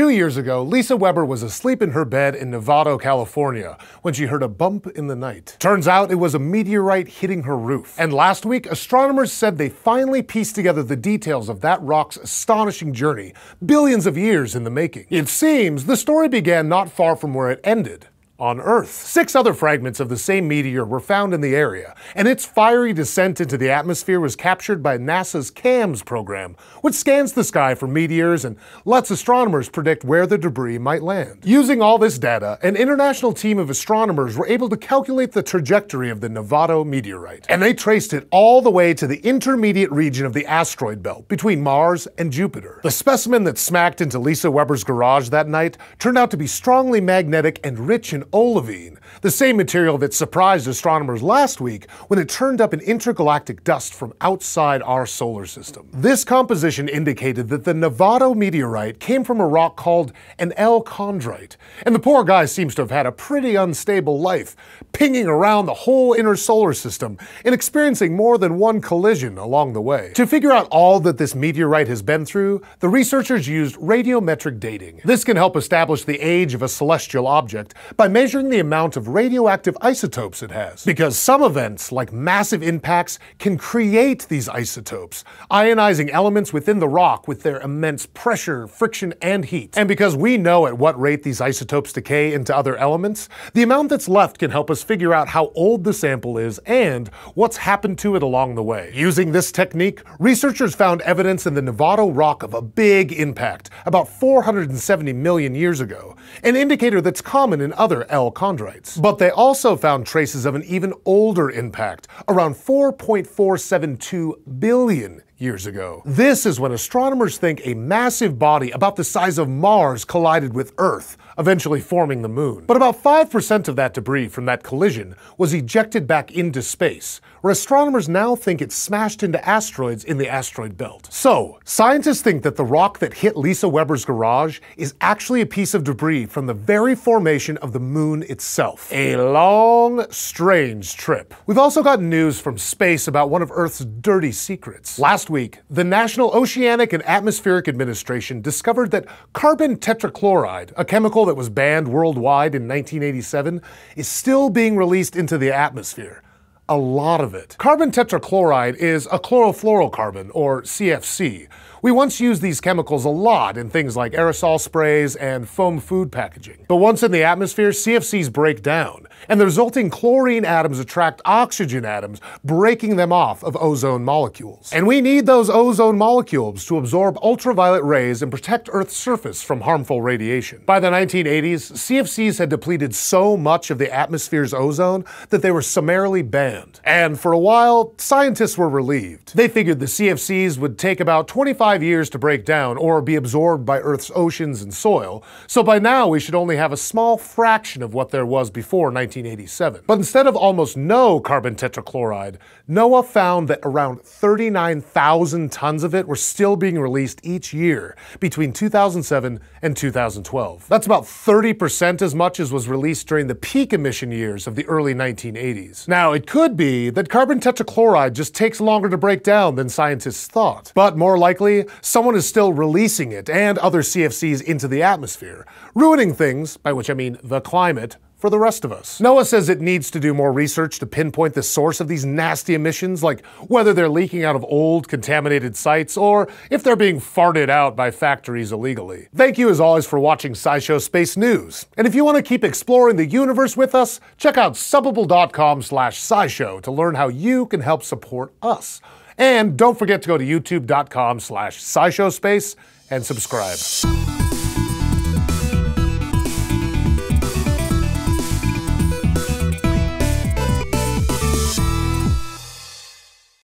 Two years ago, Lisa Weber was asleep in her bed in Novato, California, when she heard a bump in the night. Turns out it was a meteorite hitting her roof. And last week, astronomers said they finally pieced together the details of that rock's astonishing journey, billions of years in the making. It seems the story began not far from where it ended on Earth. Six other fragments of the same meteor were found in the area, and its fiery descent into the atmosphere was captured by NASA's CAMS program, which scans the sky for meteors and lets astronomers predict where the debris might land. Using all this data, an international team of astronomers were able to calculate the trajectory of the Novato meteorite, and they traced it all the way to the intermediate region of the asteroid belt between Mars and Jupiter. The specimen that smacked into Lisa Weber's garage that night turned out to be strongly magnetic and rich in olivine, the same material that surprised astronomers last week when it turned up in intergalactic dust from outside our solar system. This composition indicated that the Novato meteorite came from a rock called an L-chondrite, and the poor guy seems to have had a pretty unstable life, pinging around the whole inner solar system and experiencing more than one collision along the way. To figure out all that this meteorite has been through, the researchers used radiometric dating. This can help establish the age of a celestial object by measuring the amount of radioactive isotopes it has. Because some events, like massive impacts, can create these isotopes, ionizing elements within the rock with their immense pressure, friction, and heat. And because we know at what rate these isotopes decay into other elements, the amount that's left can help us figure out how old the sample is and what's happened to it along the way. Using this technique, researchers found evidence in the Novato rock of a big impact, about 470 million years ago, an indicator that's common in other L-chondrites. But they also found traces of an even older impact, around 4.472 billion years ago. This is when astronomers think a massive body about the size of Mars collided with Earth, eventually forming the moon. But about 5% of that debris from that collision was ejected back into space, where astronomers now think it smashed into asteroids in the asteroid belt. So, scientists think that the rock that hit Lisa Weber's garage is actually a piece of debris from the very formation of the moon itself. A long, strange trip. We've also got news from space about one of Earth's dirty secrets. Last week, the National Oceanic and Atmospheric Administration discovered that carbon tetrachloride, a chemical that was banned worldwide in 1987, is still being released into the atmosphere a lot of it. Carbon tetrachloride is a chlorofluorocarbon, or CFC. We once used these chemicals a lot in things like aerosol sprays and foam food packaging. But once in the atmosphere, CFCs break down, and the resulting chlorine atoms attract oxygen atoms, breaking them off of ozone molecules. And we need those ozone molecules to absorb ultraviolet rays and protect Earth's surface from harmful radiation. By the 1980s, CFCs had depleted so much of the atmosphere's ozone that they were summarily banned. And for a while, scientists were relieved. They figured the CFCs would take about 25 years to break down or be absorbed by Earth's oceans and soil, so by now we should only have a small fraction of what there was before 1987. But instead of almost no carbon tetrachloride, NOAA found that around 39,000 tons of it were still being released each year between 2007 and 2012. That's about 30% as much as was released during the peak emission years of the early 1980s. Now, it could be that carbon tetrachloride just takes longer to break down than scientists thought, but more likely, someone is still releasing it and other CFCs into the atmosphere, ruining things, by which I mean the climate, for the rest of us. NOAA says it needs to do more research to pinpoint the source of these nasty emissions, like whether they're leaking out of old, contaminated sites, or if they're being farted out by factories illegally. Thank you as always for watching SciShow Space News. And if you want to keep exploring the universe with us, check out subbable.com slash scishow to learn how you can help support us. And don't forget to go to youtube.com slash scishowspace and subscribe.